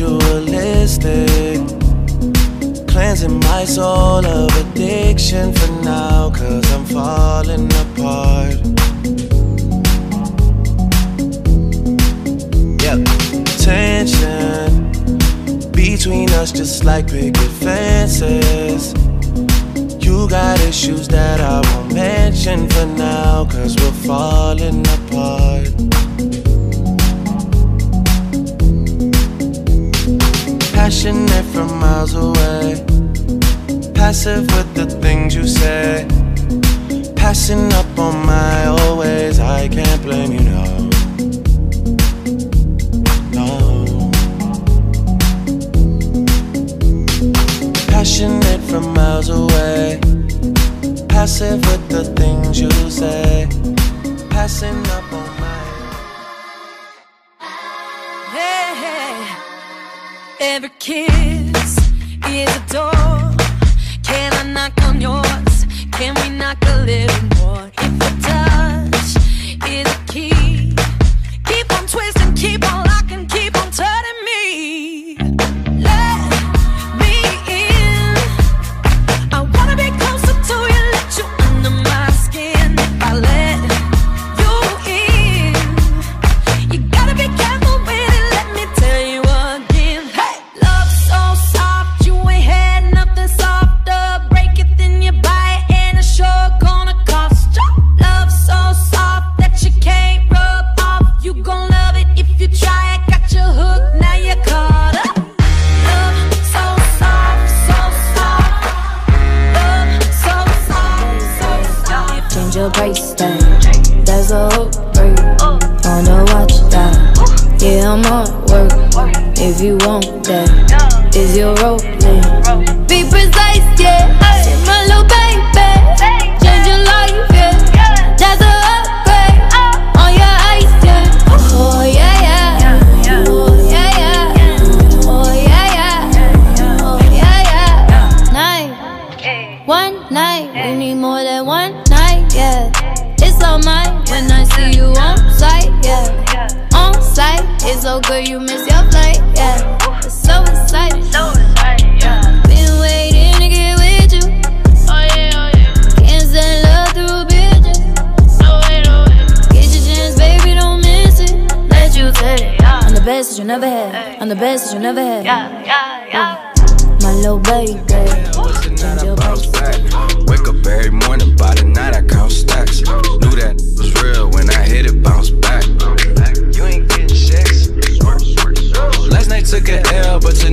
ritualistic. Cleansing my soul of addiction for now, cause I'm falling apart. Yep, tension between us just like picket fences. You got issues that I won't mention for now, cause we're falling apart. Passionate from miles away, passive with the things you say. Passing up on my always, I can't blame you. No. Passionate from miles away, passive with the things you say. Passing up on my. Hey, Hey, every kiss is a door. Can I knock on yours? Can we knock a little Yeah, I'm on work. If you want that, is your role? Be precise, yeah. My little baby. Change your life, yeah. That's a upgrade. On your ice, yeah. Oh, yeah, yeah. Oh, yeah, yeah. Oh, yeah, yeah. Oh, yeah, yeah. Night. One night, we need more than one night, yeah. It's all mine when I see you on it's so good you miss your flight, yeah. It's so excited. Been waiting to get with you. Oh yeah, oh yeah. Can't send love through bitches. Get your chance, baby, don't miss it. Let you take it. I'm the best that you never had. I'm the best that you never had. Yeah, yeah, yeah. My little baby. Change your bounce price. back. Wake up every morning, by the night I count stacks. Knew that was real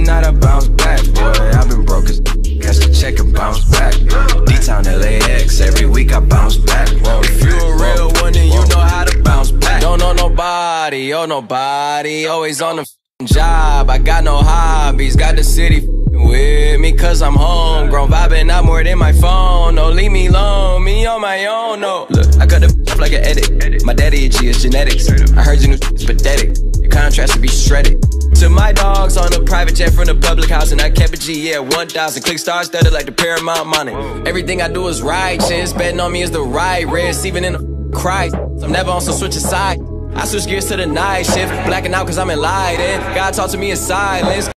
Tonight I bounce back. Boy, I've been broke as catch the check and bounce back. D-Town LAX, every week I bounce back. Whoa, if you a real one, then you know how to bounce back. Don't know nobody, oh nobody, always on the job. I got no hobbies, got the city with me cause I'm homegrown. Vibing out more than my phone, no, leave me alone, me on my own, no. Look, I cut the like an edit. My daddy a G is genetics. I heard you new is pathetic. Your contrast should be shredded. To my dogs on a private jet from the public house, and I kept a G, yeah, 1,000. Click stars studded like the Paramount money. Everything I do is righteous. Betting on me is the right risk, even in a Christ. I'm never on some switch aside. I switch gears to the night shift, blacking out cause I'm enlightened. God talk to me in silence.